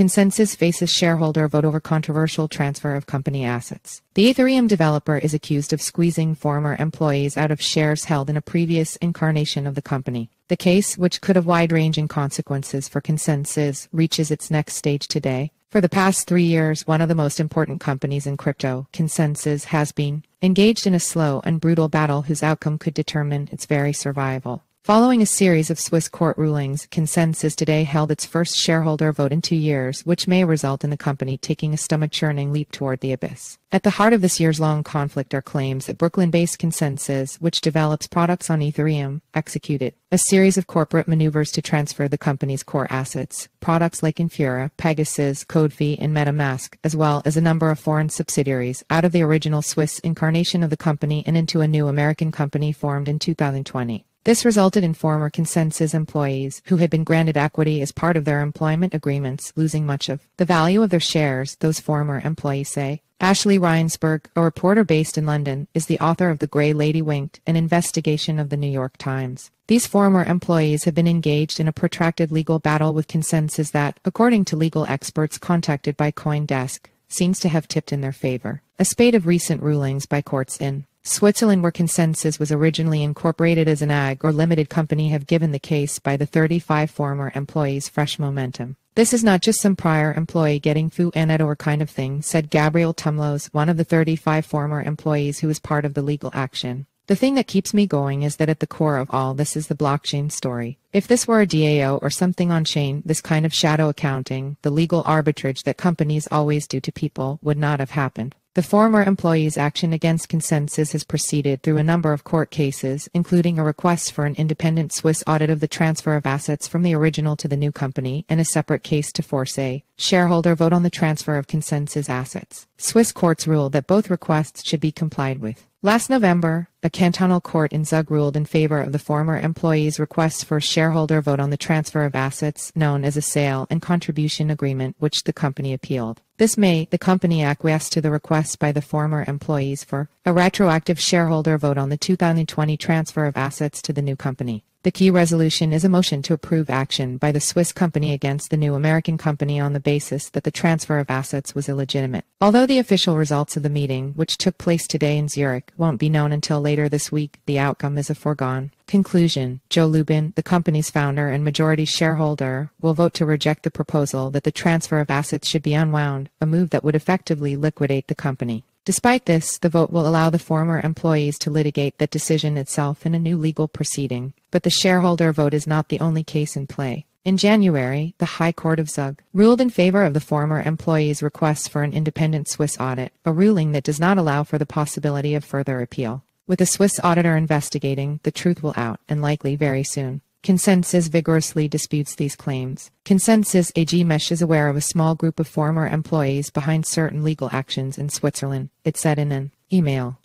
ConsenSys faces shareholder vote over controversial transfer of company assets. The Ethereum developer is accused of squeezing former employees out of shares held in a previous incarnation of the company. The case, which could have wide-ranging consequences for ConsenSys, reaches its next stage today. For the past three years, one of the most important companies in crypto, ConsenSys, has been engaged in a slow and brutal battle whose outcome could determine its very survival. Following a series of Swiss court rulings, ConsenSys today held its first shareholder vote in two years, which may result in the company taking a stomach-churning leap toward the abyss. At the heart of this years-long conflict are claims that Brooklyn-based ConsenSys, which develops products on Ethereum, executed a series of corporate maneuvers to transfer the company's core assets, products like Infura, PegaSys, Codefi, and MetaMask, as well as a number of foreign subsidiaries, out of the original Swiss incarnation of the company and into a new American company formed in 2020. This resulted in former ConsenSys employees who had been granted equity as part of their employment agreements losing much of the value of their shares, those former employees say. Ashley Rindsberg, a reporter based in London, is the author of The Gray Lady Winked, an investigation of the New York Times. These former employees have been engaged in a protracted legal battle with ConsenSys that, according to legal experts contacted by CoinDesk, seems to have tipped in their favor. A spate of recent rulings by courts in Switzerland where ConsenSys was originally incorporated as an AG or limited company have given the case by the 35 former employees fresh momentum. This is not just some prior employee getting foo and or kind of thing, said Gabriel Tumlos, one of the 35 former employees who was part of the legal action. The thing that keeps me going is that at the core of all this is the blockchain story. If this were a DAO or something on chain, this kind of shadow accounting, the legal arbitrage that companies always do to people, would not have happened. The former employee's action against ConsenSys has proceeded through a number of court cases, including a request for an independent Swiss audit of the transfer of assets from the original to the new company and a separate case to force a shareholder vote on the transfer of ConsenSys assets. Swiss courts ruled that both requests should be complied with. Last November, a cantonal court in Zug ruled in favor of the former employee's request for a shareholder vote on the transfer of assets known as a sale and contribution agreement, which the company appealed. This May, the company acquiesced to the request by the former employees for a retroactive shareholder vote on the 2020 transfer of assets to the new company. The key resolution is a motion to approve action by the Swiss company against the new American company on the basis that the transfer of assets was illegitimate. Although the official results of the meeting, which took place today in Zurich, won't be known until later this week, the outcome is a foregone. Conclusion Joe Lubin, the company's founder and majority shareholder, will vote to reject the proposal that the transfer of assets should be unwound, a move that would effectively liquidate the company. Despite this, the vote will allow the former employees to litigate that decision itself in a new legal proceeding. But the shareholder vote is not the only case in play. In January, the High Court of Zug ruled in favor of the former employee's request for an independent Swiss audit, a ruling that does not allow for the possibility of further appeal. With a Swiss auditor investigating, the truth will out, and likely very soon. ConsenSys vigorously disputes these claims. ConsenSys AG Mesh is aware of a small group of former employees behind certain legal actions in Switzerland, it said in an email.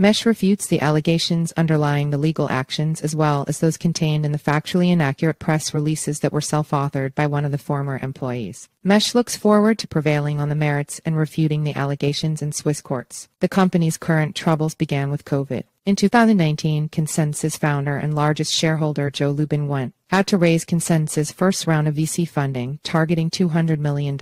Mesh refutes the allegations underlying the legal actions as well as those contained in the factually inaccurate press releases that were self-authored by one of the former employees. Mesh looks forward to prevailing on the merits and refuting the allegations in Swiss courts. The company's current troubles began with COVID. In 2019, ConsenSys founder and largest shareholder Joe Lubin went out to raise ConsenSys' first round of VC funding, targeting $200 million.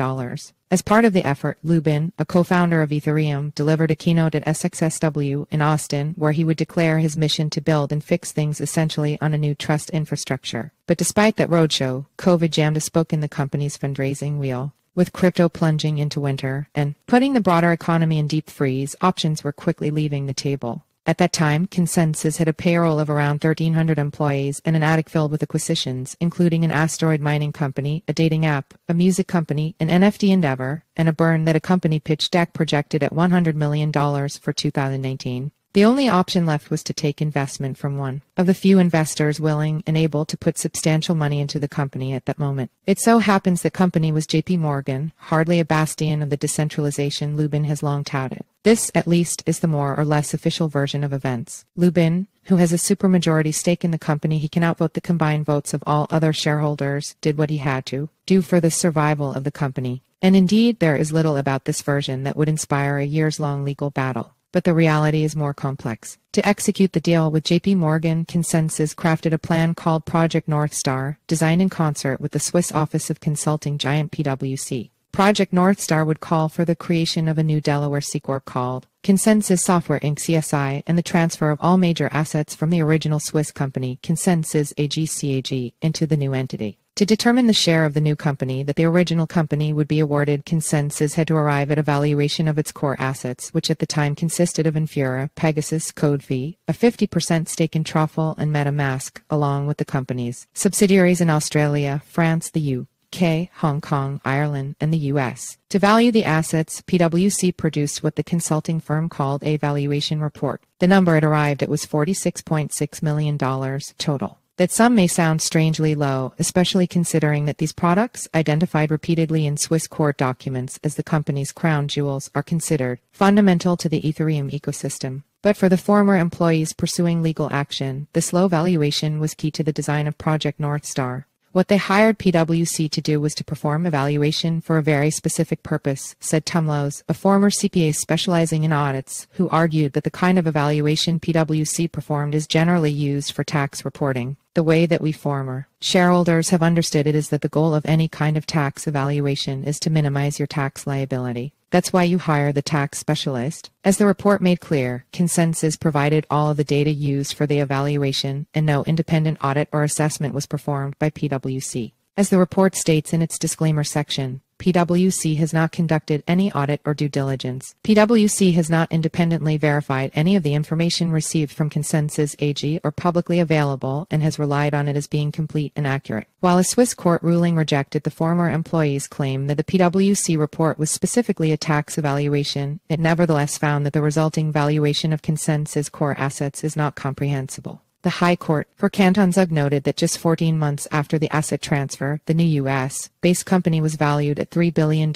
As part of the effort, Lubin, a co-founder of Ethereum, delivered a keynote at SXSW in Austin where he would declare his mission to build and fix things essentially on a new trust infrastructure. But despite that roadshow, COVID jammed a spoke in the company's fundraising wheel. With crypto plunging into winter and putting the broader economy in deep freeze, options were quickly leaving the table. At that time, ConsenSys had a payroll of around 1,300 employees and an attic filled with acquisitions, including an asteroid mining company, a dating app, a music company, an NFT endeavor, and a burn that a company pitch deck projected at $100 million for 2019. The only option left was to take investment from one of the few investors willing and able to put substantial money into the company at that moment. It so happens the company was JP Morgan, hardly a bastion of the decentralization Lubin has long touted. This, at least, is the more or less official version of events. Lubin, who has a supermajority stake in the company he can outvote the combined votes of all other shareholders, did what he had to do for the survival of the company. And indeed, there is little about this version that would inspire a years-long legal battle but the reality is more complex. To execute the deal with JP Morgan, ConsenSys crafted a plan called Project North Star, designed in concert with the Swiss office of consulting giant PwC. Project North Star would call for the creation of a new Delaware C Corp called ConsenSys Software Inc. CSI and the transfer of all major assets from the original Swiss company ConsenSys AG CAG into the new entity. To determine the share of the new company that the original company would be awarded, ConsenSys had to arrive at a valuation of its core assets, which at the time consisted of Infura, PegaSys, Codefi, a 50% stake in Truffle, and MetaMask, along with the company's subsidiaries in Australia, France, the UK, Hong Kong, Ireland, and the US. To value the assets, PwC produced what the consulting firm called a valuation report. The number it arrived at was $46.6 million total. That sum may sound strangely low, especially considering that these products, identified repeatedly in Swiss court documents as the company's crown jewels, are considered fundamental to the Ethereum ecosystem. But for the former employees pursuing legal action, this low valuation was key to the design of Project North Star. What they hired PwC to do was to perform evaluation for a very specific purpose, said Tumlos, a former CPA specializing in audits, who argued that the kind of evaluation PwC performed is generally used for tax reporting. The way that we former shareholders have understood it is that the goal of any kind of tax evaluation is to minimize your tax liability. That's why you hire the tax specialist. As the report made clear, ConsenSys provided all of the data used for the evaluation, and no independent audit or assessment was performed by PwC. As the report states in its disclaimer section, PwC has not conducted any audit or due diligence. PwC has not independently verified any of the information received from ConsenSys AG or publicly available and has relied on it as being complete and accurate. While a Swiss court ruling rejected the former employee's claim that the PwC report was specifically a tax evaluation, it nevertheless found that the resulting valuation of ConsenSys core assets is not comprehensible. The High Court for Canton Zug noted that just 14 months after the asset transfer, the new U.S. based company was valued at $3 billion,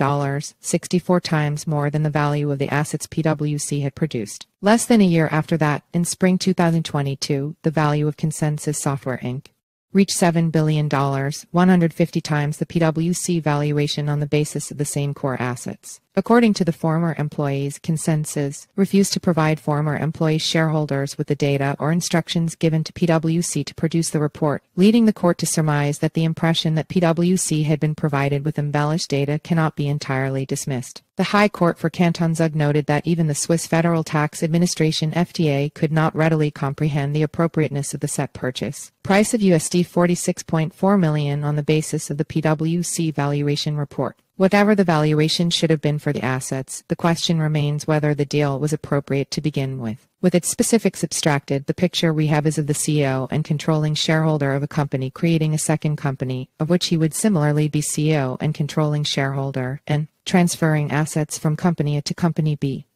64 times more than the value of the assets PwC had produced. Less than a year after that, in spring 2022, the value of ConsenSys Software Inc reached $7 billion, 150 times the PwC valuation on the basis of the same core assets. According to the former employees' ConsenSys, refused to provide former employee shareholders with the data or instructions given to PwC to produce the report, leading the court to surmise that the impression that PwC had been provided with embellished data cannot be entirely dismissed. The High Court for Canton Zug noted that even the Swiss Federal Tax Administration FTA could not readily comprehend the appropriateness of the set purchase. Price of USD 46.4 million on the basis of the PwC valuation report. Whatever the valuation should have been for the assets, the question remains whether the deal was appropriate to begin with. With its specifics abstracted, the picture we have is of the CEO and controlling shareholder of a company creating a second company, of which he would similarly be CEO and controlling shareholder, and transferring assets from company A to company B.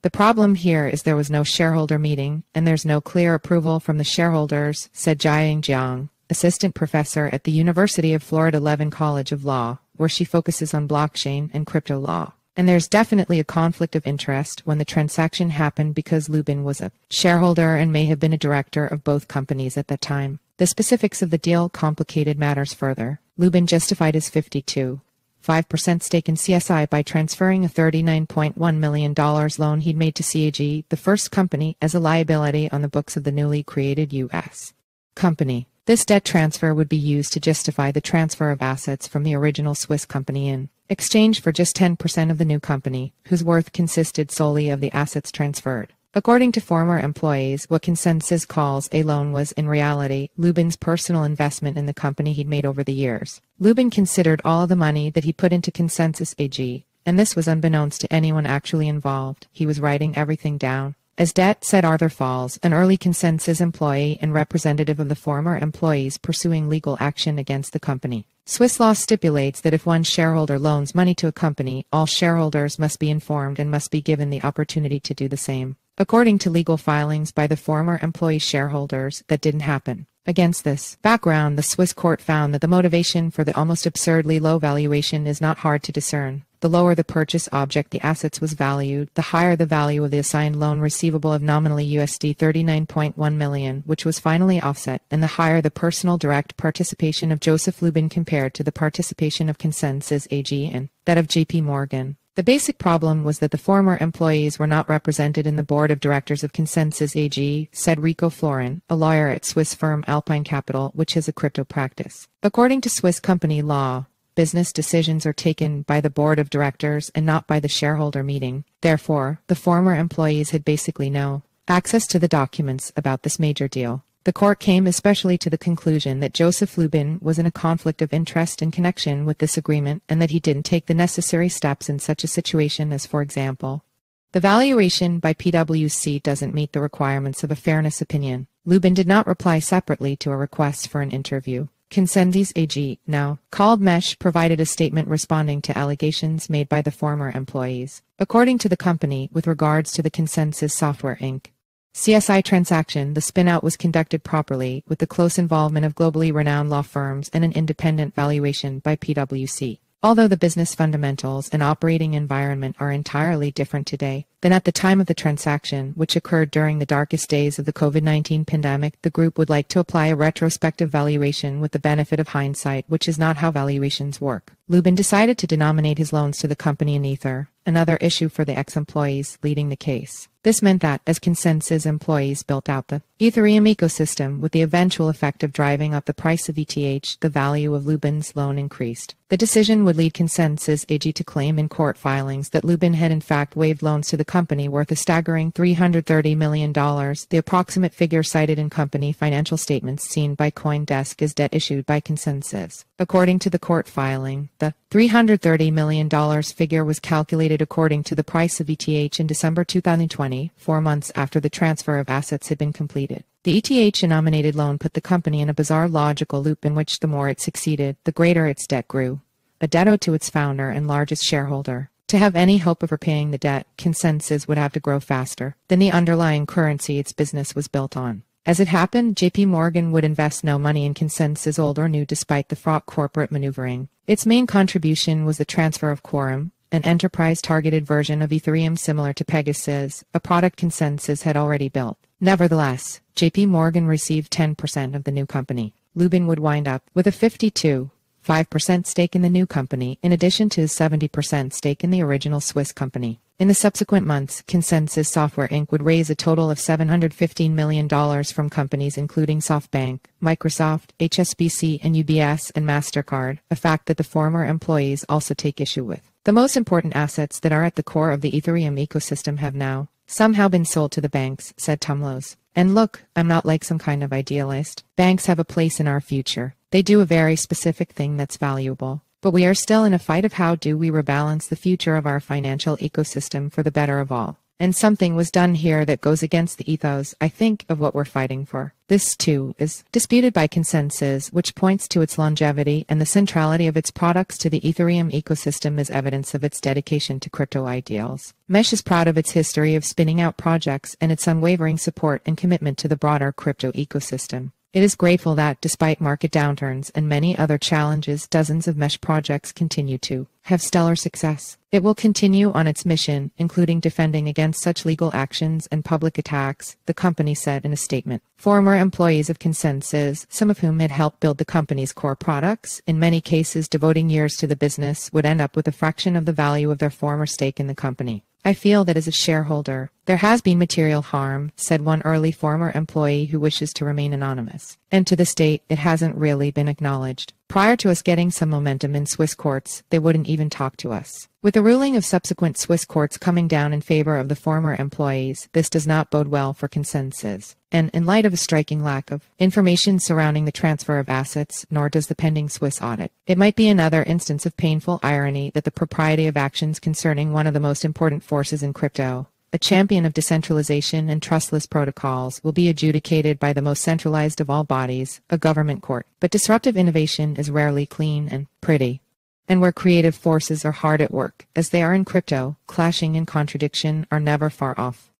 The problem here is there was no shareholder meeting, and there's no clear approval from the shareholders, said Jiaying Jiang, assistant professor at the University of Florida Levin College of Law, where she focuses on blockchain and crypto law. And there's definitely a conflict of interest when the transaction happened because Lubin was a shareholder and may have been a director of both companies at that time. The specifics of the deal complicated matters further. Lubin justified his 52 5% stake in CSI by transferring a $39.1 million loan he'd made to CAG, the first company, as a liability on the books of the newly created U.S. company. This debt transfer would be used to justify the transfer of assets from the original Swiss company in exchange for just 10% of the new company, whose worth consisted solely of the assets transferred. According to former employees, what ConsenSys calls a loan was in reality Lubin's personal investment in the company he'd made over the years. Lubin considered all the money that he put into ConsenSys AG, and this was unbeknownst to anyone actually involved. He was writing everything down. As debt, said Arthur Falls, an early ConsenSys employee and representative of the former employees pursuing legal action against the company. Swiss law stipulates that if one shareholder loans money to a company, all shareholders must be informed and must be given the opportunity to do the same. According to legal filings by the former employee shareholders, that didn't happen. Against this background, the Swiss court found that the motivation for the almost absurdly low valuation is not hard to discern. The lower the purchase object the assets was valued, the higher the value of the assigned loan receivable of nominally USD 39.1 million, which was finally offset, and the higher the personal direct participation of Joseph Lubin compared to the participation of ConsenSys AG and that of JP Morgan. The basic problem was that the former employees were not represented in the board of directors of ConsenSys AG, said Rico Florin, a lawyer at Swiss firm Alpine Capital, which has a crypto practice. According to Swiss company law, business decisions are taken by the board of directors and not by the shareholder meeting. Therefore, the former employees had basically no access to the documents about this major deal. The court came especially to the conclusion that Joseph Lubin was in a conflict of interest in connection with this agreement and that he didn't take the necessary steps in such a situation as, for example, the valuation by PwC doesn't meet the requirements of a fairness opinion. Lubin did not reply separately to a request for an interview. ConsenSys AG, now called Mesh, provided a statement responding to allegations made by the former employees. According to the company, with regards to the ConsenSys Software Inc. CSI transaction, the spinout was conducted properly with the close involvement of globally renowned law firms and an independent valuation by PwC. Although the business fundamentals and operating environment are entirely different today than at the time of the transaction, which occurred during the darkest days of the COVID-19 pandemic, the group would like to apply a retrospective valuation with the benefit of hindsight, which is not how valuations work. Lubin decided to denominate his loans to the company in Ether, another issue for the ex-employees leading the case. This meant that, as ConsenSys employees built out the Ethereum ecosystem with the eventual effect of driving up the price of ETH, the value of Lubin's loan increased. The decision would lead ConsenSys AG to claim in court filings that Lubin had in fact waived loans to the company worth a staggering $330 million, the approximate figure cited in company financial statements seen by CoinDesk is debt issued by ConsenSys. According to the court filing, the $330 million figure was calculated according to the price of ETH in December 2020, four months after the transfer of assets had been completed. The ETH-denominated loan put the company in a bizarre logical loop in which the more it succeeded, the greater its debt grew, a debt owed to its founder and largest shareholder. To have any hope of repaying the debt, ConsenSys would have to grow faster than the underlying currency its business was built on. As it happened, JP Morgan would invest no money in ConsenSys old or new despite the fraught corporate maneuvering. Its main contribution was the transfer of Quorum, an enterprise-targeted version of Ethereum similar to PegaSys, a product ConsenSys had already built. Nevertheless, JP Morgan received 10% of the new company. Lubin would wind up with a 52 5% stake in the new company, in addition to his 70% stake in the original Swiss company. In the subsequent months, ConsenSys Software Inc. would raise a total of $715 million from companies including SoftBank, Microsoft, HSBC, and UBS and MasterCard, a fact that the former employees also take issue with. The most important assets that are at the core of the Ethereum ecosystem have now somehow been sold to the banks, said Tumlos. And look, I'm not like some kind of idealist. Banks have a place in our future. They do a very specific thing that's valuable. But we are still in a fight of how do we rebalance the future of our financial ecosystem for the better of all. And something was done here that goes against the ethos, I think, of what we're fighting for. This, too, is disputed by ConsenSys, which points to its longevity and the centrality of its products to the Ethereum ecosystem as evidence of its dedication to crypto ideals. Mesh is proud of its history of spinning out projects and its unwavering support and commitment to the broader crypto ecosystem. It is grateful that, despite market downturns and many other challenges, dozens of Mesh projects continue to have stellar success. It will continue on its mission, including defending against such legal actions and public attacks, the company said in a statement. Former employees of ConsenSys, some of whom had helped build the company's core products, in many cases devoting years to the business, would end up with a fraction of the value of their former stake in the company. I feel that as a shareholder, there has been material harm, said one early former employee who wishes to remain anonymous. And to this date, it hasn't really been acknowledged. Prior to us getting some momentum in Swiss courts, they wouldn't even talk to us. With the ruling of subsequent Swiss courts coming down in favor of the former employees, this does not bode well for ConsenSys. And in light of a striking lack of information surrounding the transfer of assets, nor does the pending Swiss audit, it might be another instance of painful irony that the propriety of actions concerning one of the most important forces in crypto, a champion of decentralization and trustless protocols, will be adjudicated by the most centralized of all bodies, a government court. But disruptive innovation is rarely clean and pretty. And where creative forces are hard at work, as they are in crypto, clashing and contradiction are never far off.